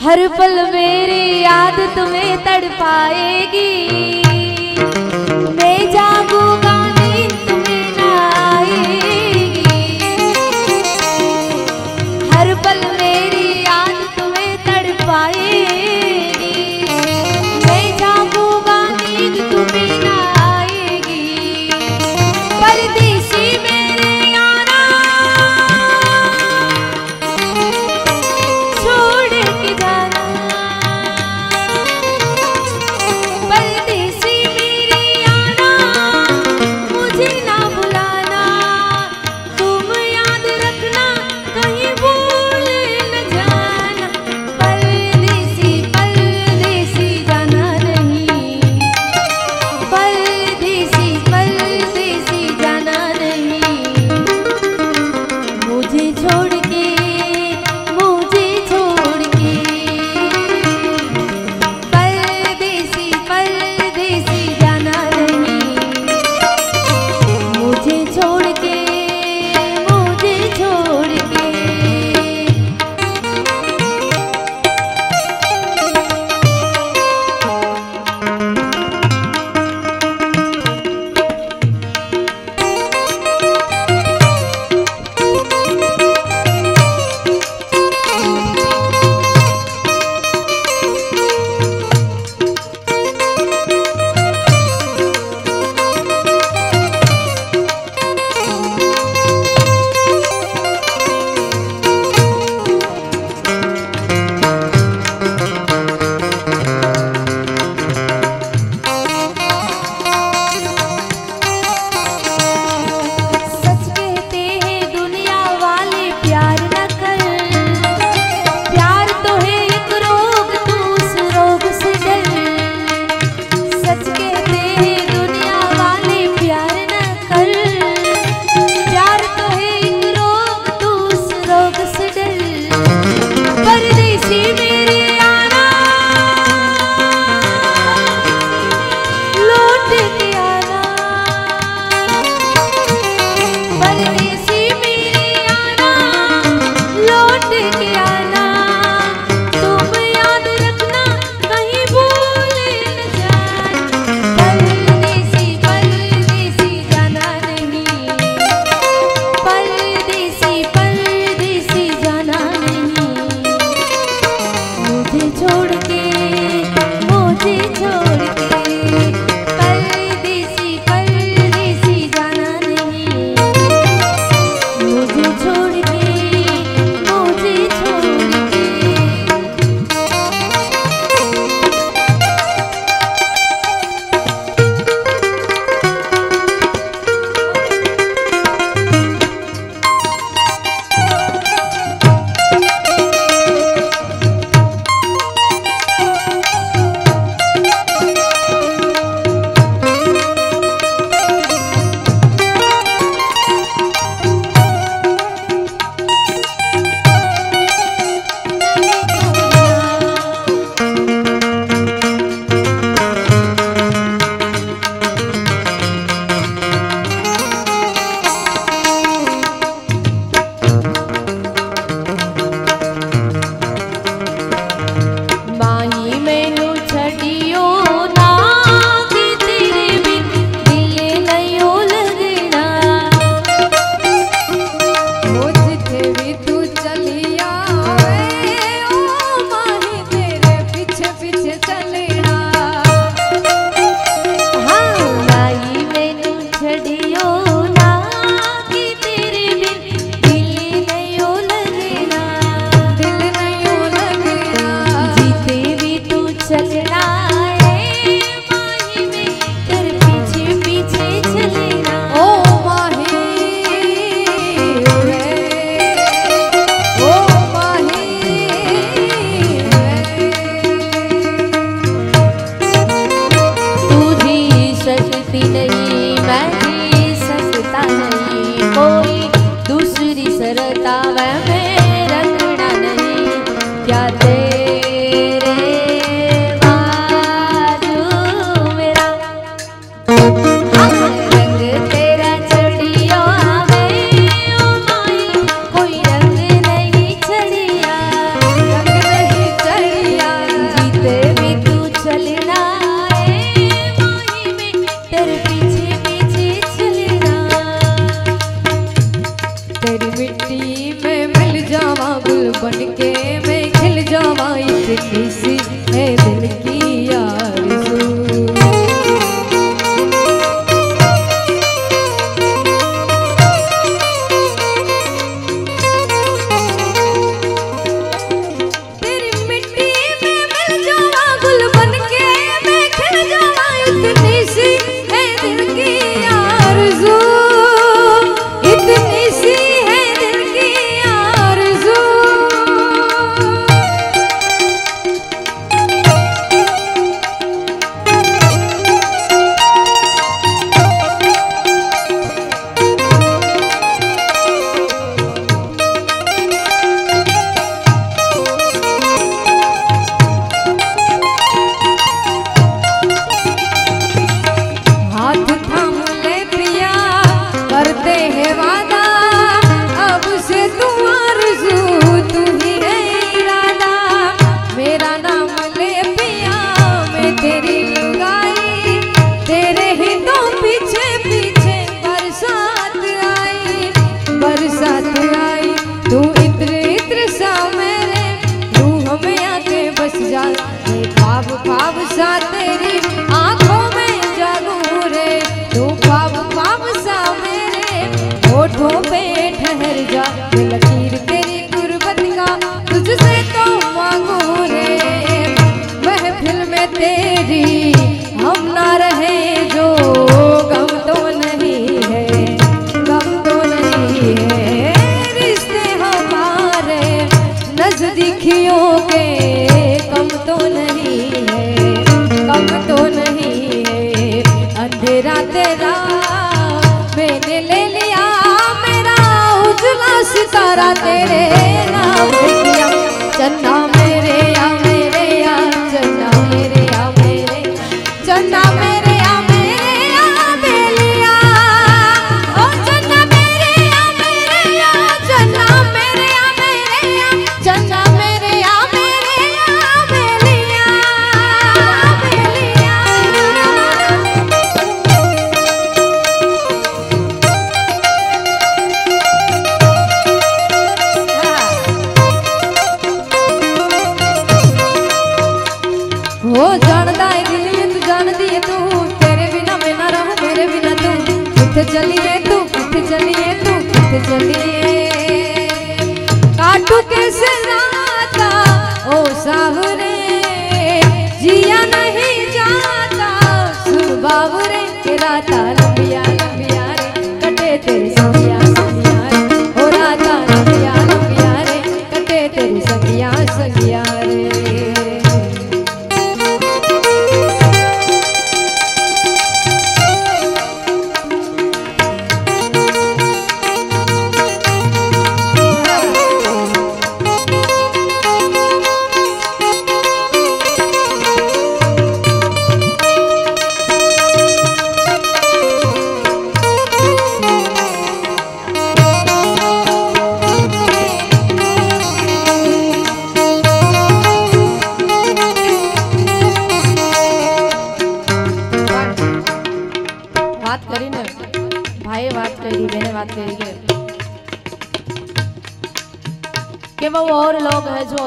हर पल मेरी याद तुम्हें तड़पाएगी। see तेरा तेरे letters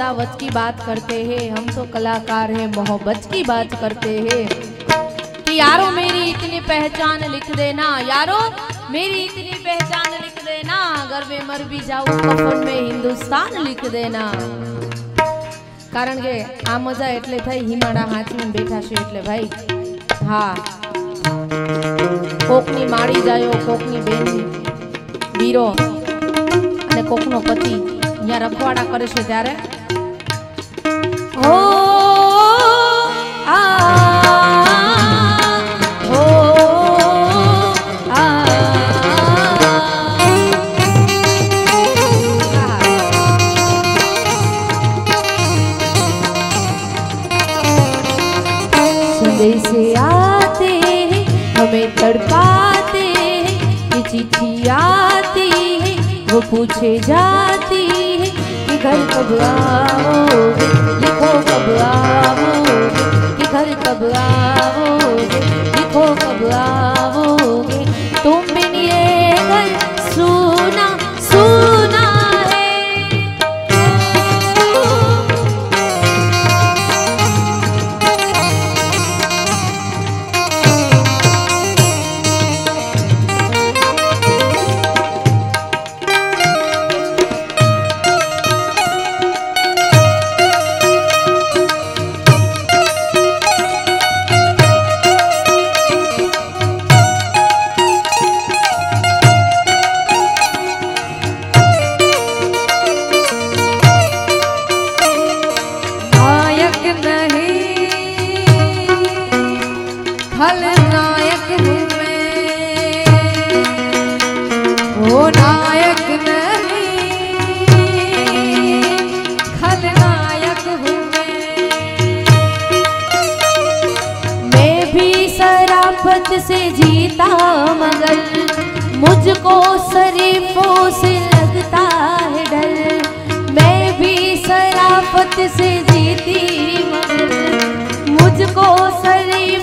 अदावत की बात करते हैं। हम तो कलाकार हैं, मोहब्बत की बात करते हैं। कि यारो मेरी इतनी पहचान लिख देना, यारो मेरी इतनी पहचान लिख देना, अगर मैं मर भी जाऊ कफन तो में हिंदुस्तान लिख देना। કારણ કે આ મજા એટલે થઈ હિમાડા હાથમાં બેઠા છે એટલે ભાઈ હા કોકની માળી જાયો કોકની બેન વીરો અને कोकनो पति અહીંયા રખવાડા करे છે ત્યારે हो आ आओगे लिखो कब आओगे तुम बिन ये घर मौत से जीता मगर मुझको शरीफों से लगता है डर। मैं भी शराफत से जीती मगर मुझको शरीफ